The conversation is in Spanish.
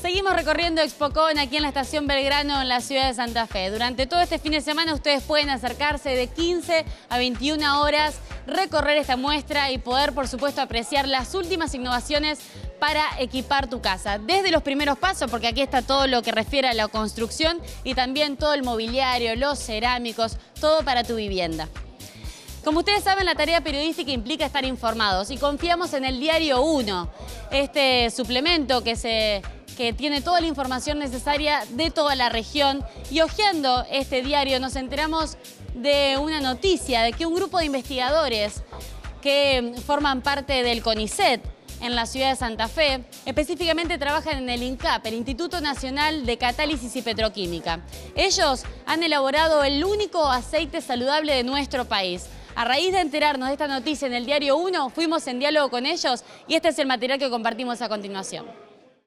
Seguimos recorriendo Expocon aquí en la estación Belgrano, en la ciudad de Santa Fe. Durante todo este fin de semana ustedes pueden acercarse de 15 a 21 horas, recorrer esta muestra y poder, por supuesto, apreciar las últimas innovaciones para equipar tu casa. Desde los primeros pasos, porque aquí está todo lo que refiere a la construcción y también todo el mobiliario, los cerámicos, todo para tu vivienda. Como ustedes saben, la tarea periodística implica estar informados y confiamos en el Diario 1, este suplemento que, se, que tiene toda la información necesaria de toda la región. Y hojeando este diario nos enteramos de una noticia, de que un grupo de investigadores que forman parte del CONICET, en la ciudad de Santa Fe. Específicamente trabajan en el INCAP, el Instituto Nacional de Catálisis y Petroquímica. Ellos han elaborado el único aceite saludable de nuestro país. A raíz de enterarnos de esta noticia en el diario 1, fuimos en diálogo con ellos y este es el material que compartimos a continuación.